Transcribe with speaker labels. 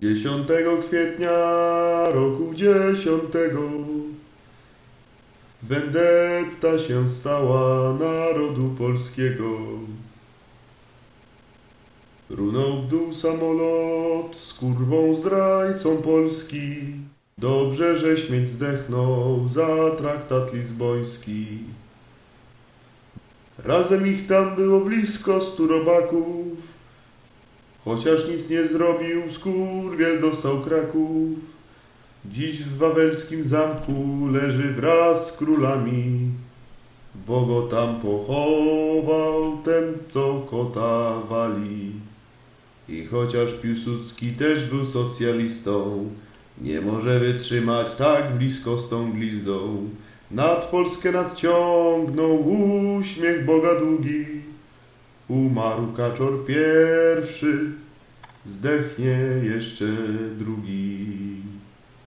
Speaker 1: 10 kwietnia roku dziesiątego Vendetta się stała narodu polskiego. Runął w dół samolot z kurwą zdrajcą Polski. Dobrze, że śmieć zdechnął za traktat lizboński. Razem ich tam było blisko stu robaków. Chociaż nic nie zrobił, skurwiel dostał Kraków. Dziś w wawelskim zamku leży wraz z królami, bo go tam pochował ten, co kota wali. I chociaż Piłsudski też był socjalistą, nie może wytrzymać tak blisko z tą glizdą. Nad Polskę nadciągnął uśmiech Boga długi. Umarł kaczor pierwszy, zdechnie jeszcze drugi.